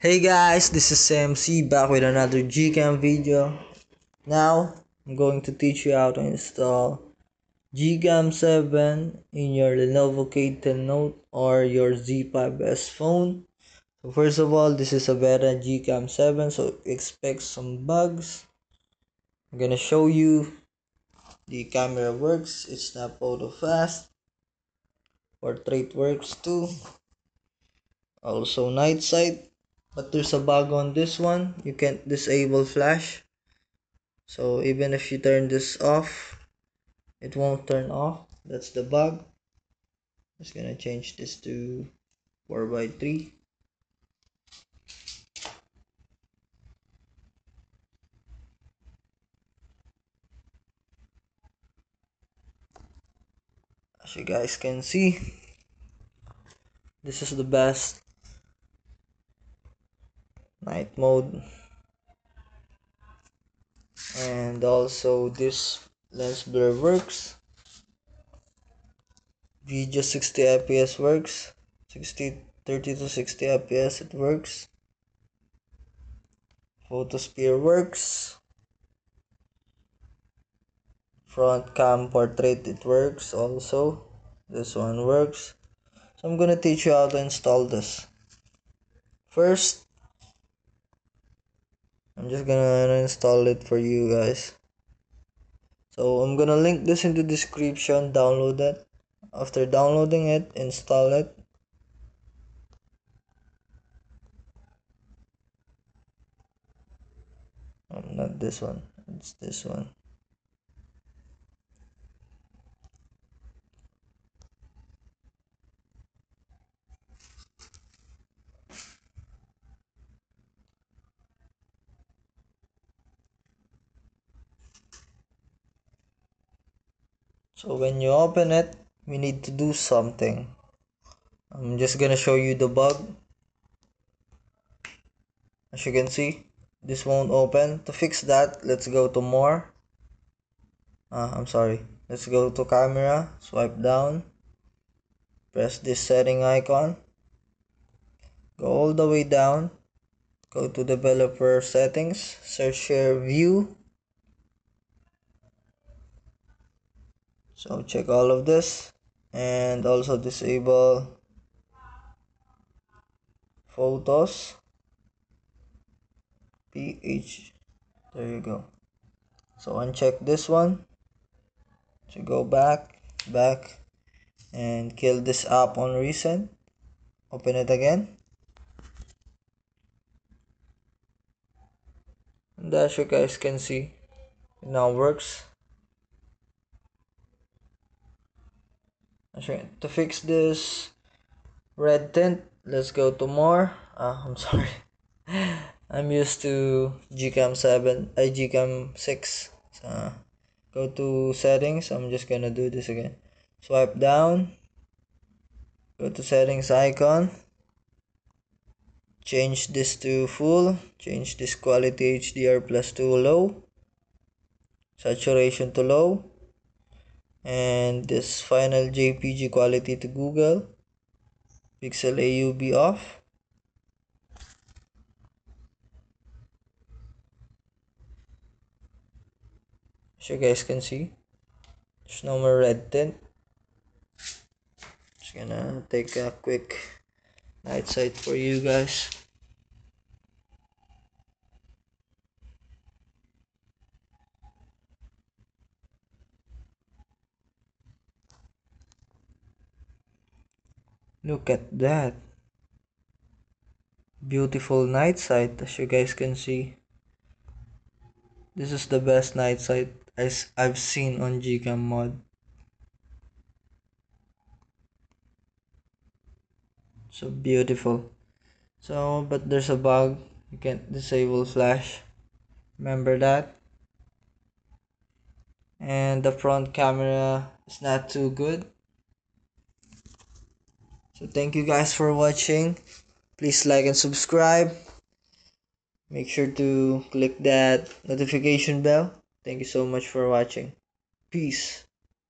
Hey guys, this is CMC back with another Gcam video. Now, I'm going to teach you how to install Gcam 7 in your Lenovo K10 Note or your Z5S phone. So first of all, this is a beta Gcam 7, so expect some bugs. I'm gonna show you the camera works, it's not photo fast. Portrait works too. Also night sight but there's a bug on this one. You can't disable flash. So even if you turn this off it won't turn off. That's the bug. Just gonna change this to 4 by 3 as you guys can see this is the best night mode. And also this lens blur works. Video 60 fps works. 60 30 to 60 fps it works. Photosphere works. Front cam portrait it works also. This one works. So i'm gonna teach you how to install this. First I'm just gonna install it for you guys. So I'm gonna link this in the description. Download it after downloading it install it. Oh, not this one. It's this one so when you open it we need to do something. I'm just gonna show you the bug. As you can see this won't open. To fix that let's go to more. Uh, I'm sorry. Let's go to camera swipe down press this setting icon. Go all the way down go to developer settings search share view so check all of this. And also disable photos. Ph there you go. So uncheck this one to go back back and kill this app on recent. Open it again. And as you guys can see it now works to fix this red tint let's go to more. Ah, I'm sorry. I'm used to gcam 7 I gcam 6 so go to settings I'm just gonna do this again. Swipe down go to settings icon change this to full change this quality HDR plus to low saturation to low and this final JPG quality to Google. Pixel AWB off. As you guys can see there's no more red tint. Just gonna take a quick night sight for you guys Look at that. Beautiful night sight as you guys can see. This is the best night sight as I've seen on Gcam mod. So beautiful. So, but there's a bug. You can't disable flash. Remember that? And the front camera is not too good so thank you guys for watching. Please like and subscribe. Make sure to click that notification bell. Thank you so much for watching. Peace